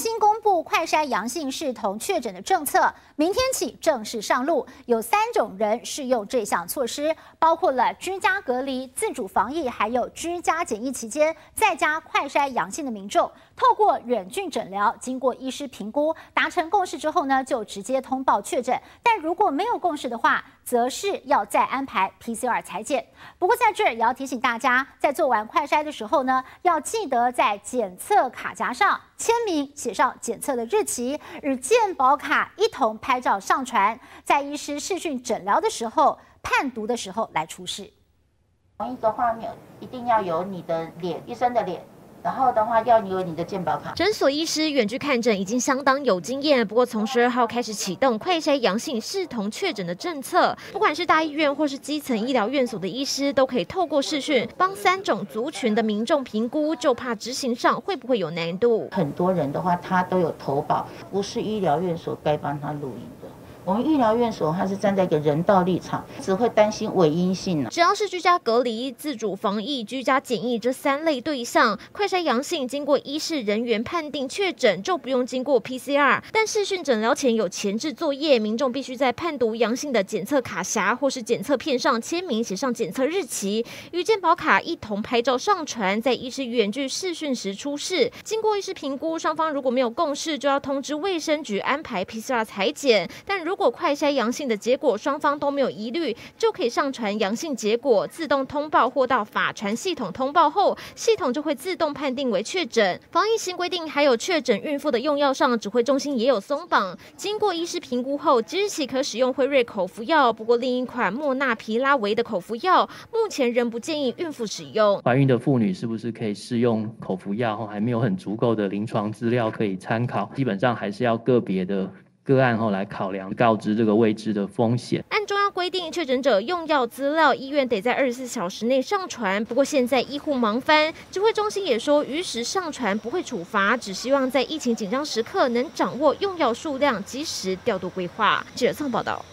新布快筛阳性视同确诊的政策，明天起正式上路。有三种人适用这项措施，包括了居家隔离、自主防疫，还有居家检疫期间在家快筛阳性的民众，透过远距诊疗，经过医师评估，达成共识之后呢，就直接通报确诊。但如果没有共识的话，则是要再安排 PCR 裁剪。不过在这儿也要提醒大家，在做完快筛的时候呢，要记得在检测卡夹上签名，写上检测的日期，与健保卡一同拍照上传，在医师视讯诊疗的时候判读的时候来出示。同一个画面一定要有你的脸，医生的脸。然后的话，要你有你的健保卡。诊所医师远距看诊已经相当有经验，不过从十二号开始启动快筛阳性视同确诊的政策，不管是大医院或是基层医疗院所的医师，都可以透过视讯帮三种族群的民众评估，就怕执行上会不会有难度。很多人的话，他都有投保，不是医疗院所该帮他录音。我们医疗院所，它是站在一个人道立场，只会担心伪阴性只要是居家隔离、自主防疫、居家检疫这三类对象，快筛阳性，经过医事人员判定确诊，就不用经过 PCR。但视讯诊疗前有前置作业，民众必须在判读阳性的检测卡匣或是检测片上签名，写上检测日期，与健保卡一同拍照上传，在医师远距视讯时出示。经过医师评估，双方如果没有共识，就要通知卫生局安排 PCR 裁剪。但如如果快筛阳性的结果双方都没有疑虑，就可以上传阳性结果，自动通报或到法传系统通报后，系统就会自动判定为确诊。防疫新规定还有确诊孕妇的用药上，指挥中心也有松绑。经过医师评估后，即日起可使用辉瑞口服药。不过另一款莫纳皮拉韦的口服药，目前仍不建议孕妇使用。怀孕的妇女是不是可以试用口服药？还没有很足够的临床资料可以参考，基本上还是要个别的。个案后来考量告知这个未知的风险。按中央规定，确诊者用药资料，医院得在二十四小时内上传。不过现在医护忙翻，指挥中心也说，于时上传不会处罚，只希望在疫情紧张时刻能掌握用药数量，及时调度规划。记者曾报道。